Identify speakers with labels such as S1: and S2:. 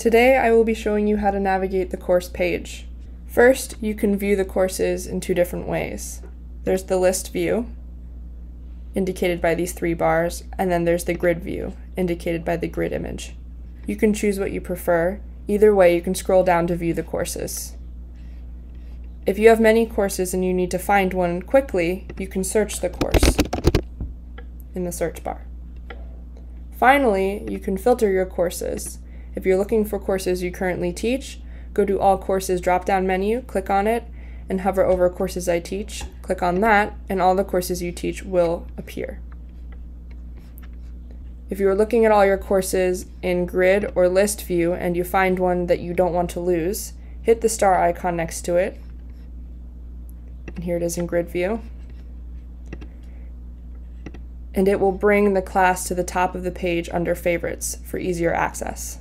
S1: Today I will be showing you how to navigate the course page. First, you can view the courses in two different ways. There's the list view, indicated by these three bars, and then there's the grid view, indicated by the grid image. You can choose what you prefer. Either way, you can scroll down to view the courses. If you have many courses and you need to find one quickly, you can search the course in the search bar. Finally, you can filter your courses. If you're looking for courses you currently teach, go to All Courses drop down menu, click on it, and hover over Courses I Teach. Click on that, and all the courses you teach will appear. If you are looking at all your courses in grid or list view and you find one that you don't want to lose, hit the star icon next to it. And here it is in grid view. And it will bring the class to the top of the page under favorites for easier access.